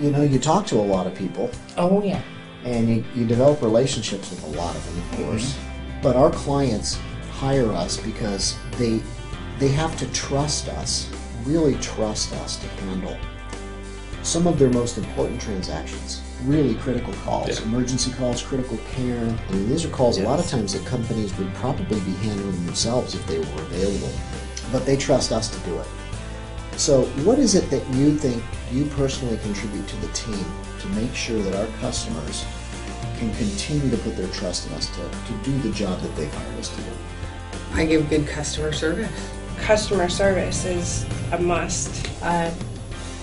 you know, you talk to a lot of people Oh, yeah. and you, you develop relationships with a lot of them, of mm-hmm. course. But our clients hire us because they they have to trust us, really trust us to handle some of their most important transactions, really critical calls, Yeah. emergency calls, critical care. I mean, these are calls a lot of times that companies would probably be handling themselves if they were available, but they trust us to do it. So, what is it that you think you personally contribute to the team to make sure that our customers can continue to put their trust in us to, to do the job that they've hired us to do? I give good customer service. customer service is a must. I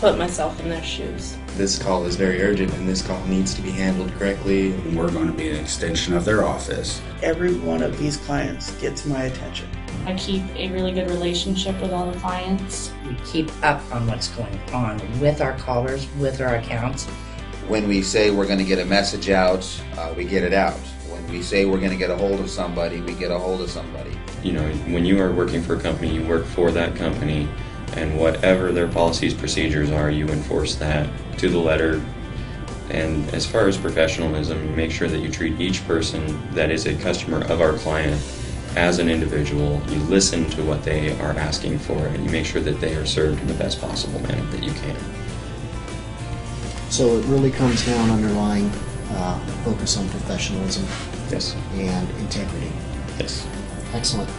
put myself in their shoes. This call is very urgent and this call needs to be handled correctly. We're going to be an extension of their office. Every one of these clients gets my attention. I keep a really good relationship with all the clients. We keep up on what's going on with our callers, with our accounts. When we say we're going to get a message out, uh, we get it out. When we say we're going to get a hold of somebody, we get a hold of somebody. you know, when you are working for a company, you work for that company, and whatever their policies, procedures are, you enforce that to the letter. And as far as professionalism, make sure that you treat each person that is a customer of our client as an individual. You listen to what they are asking for, and you make sure that they are served in the best possible manner that you can. So, it really comes down underlying uh, focus on professionalism Yes. and integrity. Yes. Excellent.